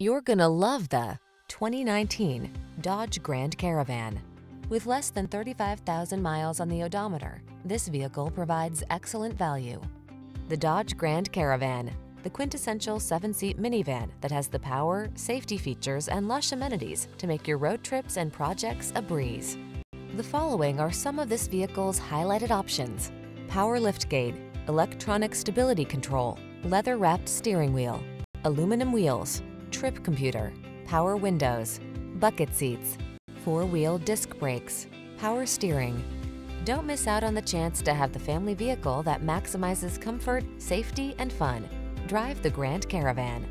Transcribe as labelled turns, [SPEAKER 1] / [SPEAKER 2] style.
[SPEAKER 1] You're gonna love the 2019 Dodge Grand Caravan. With less than 35,000 miles on the odometer, this vehicle provides excellent value. The Dodge Grand Caravan, the quintessential seven-seat minivan that has the power, safety features, and lush amenities to make your road trips and projects a breeze. The following are some of this vehicle's highlighted options. Power liftgate, electronic stability control, leather-wrapped steering wheel, aluminum wheels, trip computer, power windows, bucket seats, four-wheel disc brakes, power steering. Don't miss out on the chance to have the family vehicle that maximizes comfort, safety, and fun. Drive the Grand Caravan.